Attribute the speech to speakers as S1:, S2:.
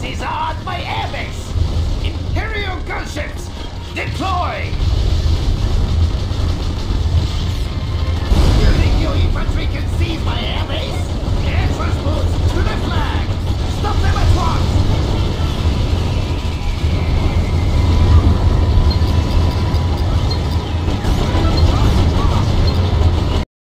S1: Ground forces are my airbase! Imperial gunships, deploy!